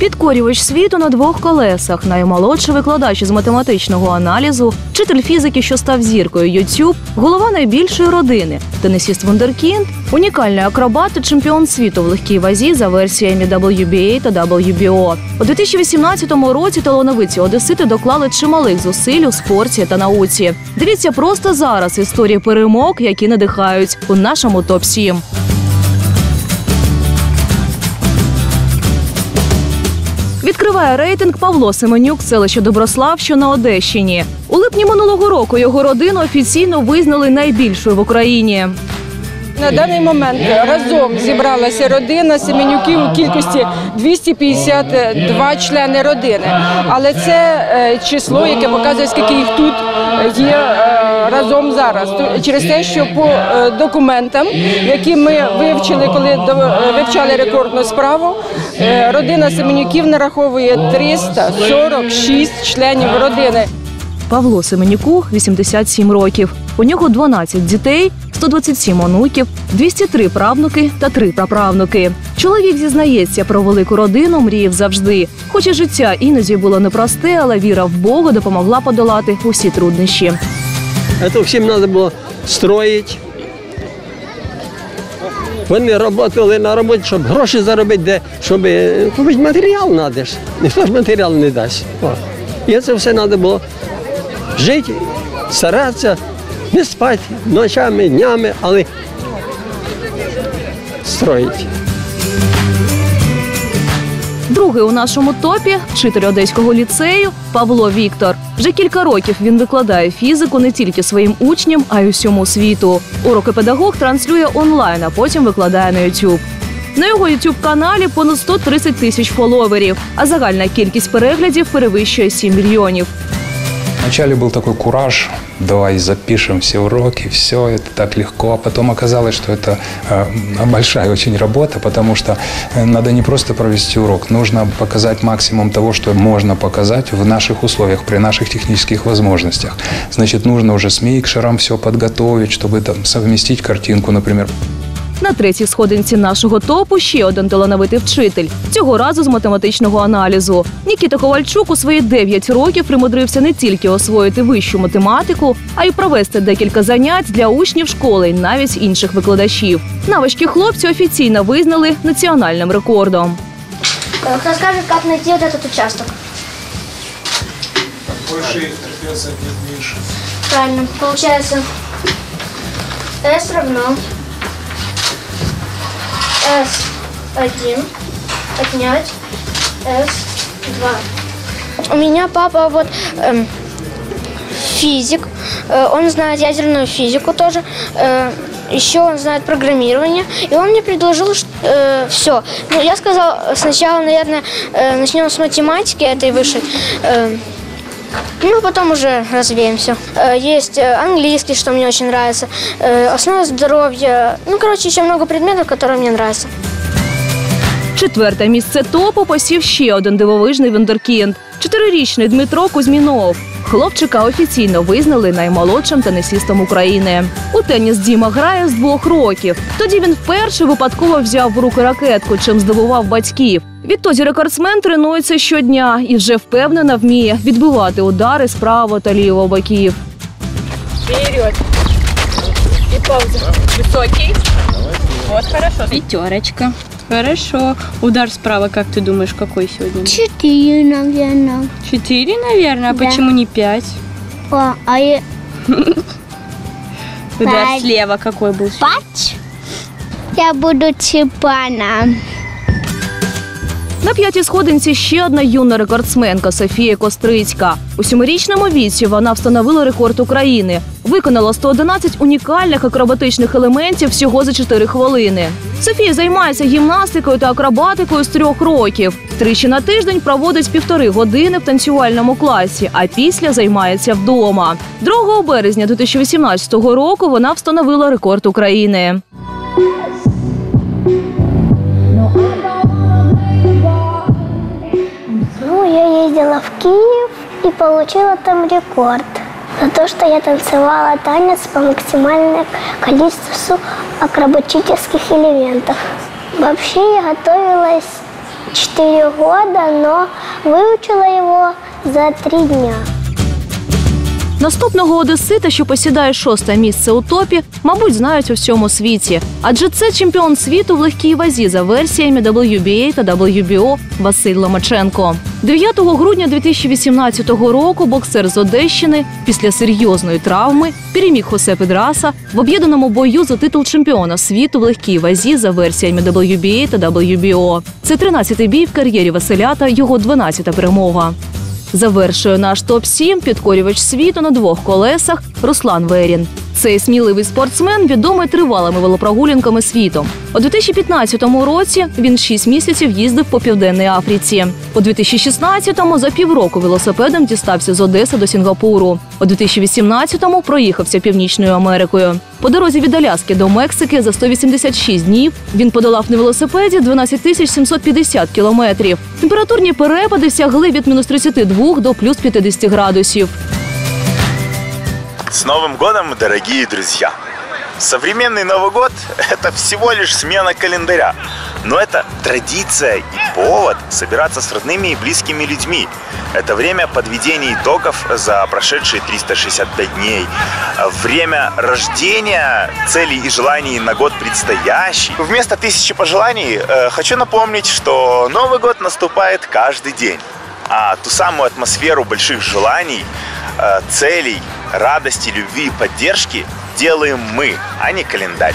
Підкорювач світу на двох колесах, наймолодший викладач із математичного аналізу, вчитель фізики, що став зіркою YouTube, голова найбільшої родини, тенісіст Вундеркінд, унікальний акробат та чемпіон світу в легкій вазі за версіями WBA та WBO. У 2018 році талановиті одесити доклали чималих зусиль у спорті та науці. Дивіться просто зараз історії перемог, які надихають у нашому топ 7 Відкриває рейтинг Павло Семенюк, селище Доброслав, що на Одещині. У липні минулого року його родину офіційно визнали найбільшою в Україні. На даний момент разом зібралася родина Семенюків у кількості 252 члени родини. Але це е, число, яке показує, скільки їх тут є е, разом зараз. Через те, що по е, документам, які ми вивчили, коли вивчали рекордну справу, родина Семенюків нараховує 346 членів родини. Павло Семенюку 87 років. У нього 12 дітей, 127 онуків, 203 правнуки та 3 праправнуки. Чоловік зізнається про велику родину, мріяв завжди. Хоч і життя іноді було непросте, але віра в Бога допомогла подолати усі труднощі. Это всім треба було строїти. Вони працювали на роботі, щоб гроші заробити, де, щоб е, купити матеріал треба. Ніхто ж матеріал не дасть. О. І це все треба було жити, старатися, не спати ночами, днями, але строїти. Другий у нашому топі вчитель одеського ліцею Павло Віктор. Вже кілька років він викладає фізику не тільки своїм учням, а й усьому світу. Уроки педагог транслює онлайн, а потім викладає на YouTube. На його youtube каналі понад 130 тисяч фоловерів, а загальна кількість переглядів перевищує 7 мільйонів. Вначале был такой кураж, давай запишем все уроки, все это так легко. А потом оказалось, что это э, большая очень работа, потому что э, надо не просто провести урок, нужно показать максимум того, что можно показать в наших условиях, при наших технических возможностях. Значит, нужно уже с микшером все подготовить, чтобы там совместить картинку, например. На третій сходинці нашого топу ще один талановитий вчитель. Цього разу з математичного аналізу. Нікіта Ковальчук у свої 9 років примудрився не тільки освоїти вищу математику, а й провести декілька занять для учнів школи і навіть інших викладачів. Навички хлопцю офіційно визнали національним рекордом. Э, Кто скажет, как найти вот этот участок? Больше трапеция будет меньше. Правильно. Получается, S равно S1 отнять S2. У меня папа вот эм, физик, э, он знает ядерную физику тоже, э, еще он знает программирование, и он мне предложил все. Ну, я сказал, сначала, наверное, э, начнем с математики этой высшей, э, ну, потом уже развеемся. Э, Есть э, английский, что мне очень нравится, э, основа здоровья. Ну, короче, еще много предметов, которые мне нравятся. Четверте місце топу посів ще один дивовижний вундеркінд – чотирирічний Дмитро Кузьмінов. Хлопчика офіційно визнали наймолодшим тенісістом України. У теніс Діма грає з двох років. Тоді він вперше випадково взяв в руки ракетку, чим здивував батьків. Відтоді рекордсмен тренується щодня і вже впевнено вміє відбивати удари з правого та лівого боків. Вперед. И пауза. Высокий. Вот, хорошо. Пятерочка. Хорошо. Удар справа, как ты думаешь, какой сегодня? Четыре, наверное. Четыре, наверное. А Да. почему не пять? А я... Удар Пять. слева какой был? Пать? Я буду Чипана. На п'ятій сходинці ще одна юна рекордсменка Софія Кострицька. У сьомирічному віці вона встановила рекорд України. Виконала 111 унікальних акробатичних елементів всього за 4 хвилини. Софія займається гімнастикою та акробатикою з трьох років. Тричі на тиждень проводить півтори години в танцювальному класі, а після займається вдома. 2 березня 2018 року вона встановила рекорд України. Я ездила в Киев и получила там рекорд. За то, что я танцевала танец по максимальному количеству акробатических элементов. Вообще я готовилась 4 4 года, но выучила его за 3 дня. Наступного одесита, що посідає шосте місце у топі, мабуть, знають у всьому світі. Адже це чемпіон світу в легкій вазі за версіями WBA та WBO Василь Ломаченко. 9 грудня 2018 року боксер з Одещини після серйозної травми переміг Хосе Педраса в об'єднаному бою за титул чемпіона світу в легкій вазі за версіями WBA та WBO. Це 13-й бій в кар'єрі Василя та його 12-та перемога. Завершує наш топ-7 підкорювач світу на двох колесах Руслан Верін. Цей сміливий спортсмен відомий тривалими велопрогулянками світом. У 2015 році він 6 місяців їздив по південній Африці. У 2016-му за півроку велосипедом дістався з Одеси до Сінгапуру. У 2018-му проїхався Північною Америкою. По дорозі від Аляски до Мексики за 186 днів він подолав на велосипеді 12 тисяч 750 кілометрів. Температурні перепади сягли від мінус 32 до плюс 50 градусів. С Новым годом, дорогие друзья! Современный Новый год – это всего лишь смена календаря. Но это традиция и повод собираться с родными и близкими людьми. Это время подведения итогов за прошедшие 365 дней. Время рождения целей и желаний на год предстоящий. Вместо тысячи пожеланий э, хочу напомнить, что Новый год наступает каждый день. А ту самую атмосферу больших желаний, э, целей, радости, любви и поддержки делаем мы, а не календарь.